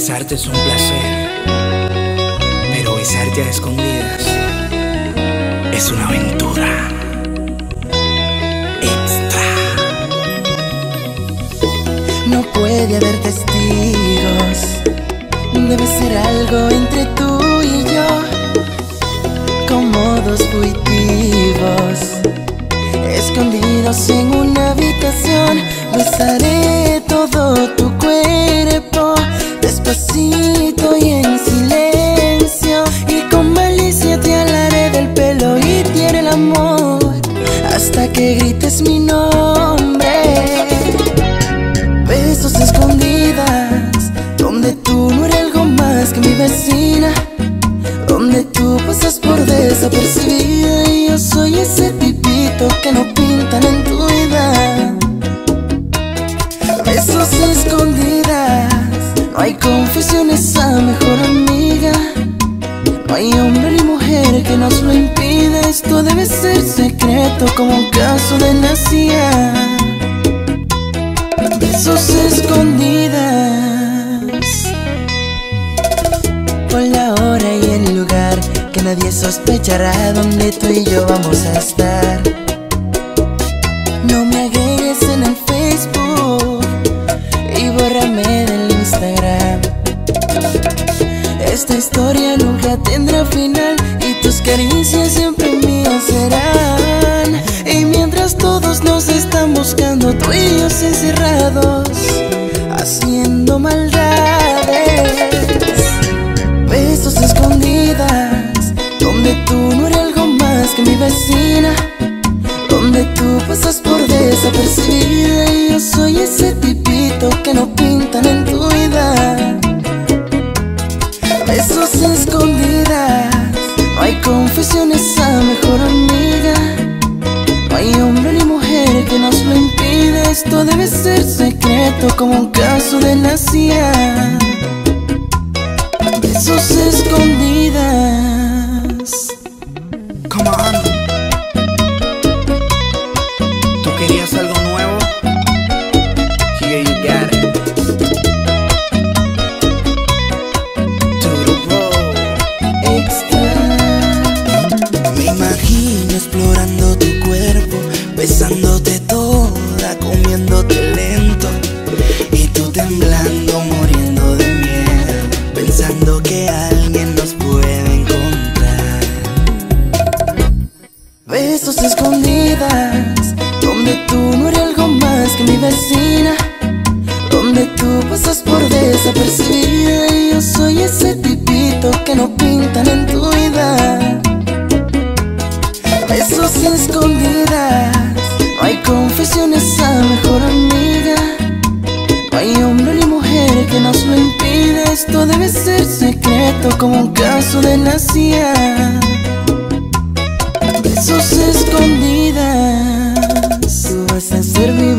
Besarte es un placer, pero besarte a escondidas es una aventura extra. No puede haber testigos, debe ser algo entre tú y yo, como dos fugitivos, escondidos en una habitación. Besaré que grites mi nombre. Besos escondidas, donde tú no eres algo más que mi vecina, donde tú pasas por desapercibida y yo soy ese tipito que no pintan en tu vida. Besos escondidas, no hay confesiones a mejor amiga. No hay hombre ni mujer que nos lo impida. Esto debe ser secreto como un caso de la CIA. Besos escondidas. Por la hora y el lugar que nadie sospechará donde tú y yo vamos a estar. Tendrá final y tus caricias siempre mías serán. Y mientras todos nos están buscando, tú y yo encerrados, haciendo maldades. Besos escondidas, donde tú no eres algo más que mi vecina. Donde tú pasas por desapercibida y yo soy ese tipito que no pintan en tu vida. Besos escondidas, confesiones a mejor amiga. No hay hombre ni mujer que nos lo impida. Esto debe ser secreto como un caso de la CIA. Besos escondidas. Come on. Besándote toda, comiéndote lento. Y tú temblando, muriendo de miedo, pensando que alguien nos puede encontrar. Besos escondidas, donde tú no eres algo más que mi vecina, donde tú pasas por desapercibida y yo soy ese tipito que no pintan en confesiones a mejor amiga, no hay hombre ni mujer que nos lo impida. Esto debe ser secreto como un caso de la CIA. Besos escondidas, tú vas a ser mi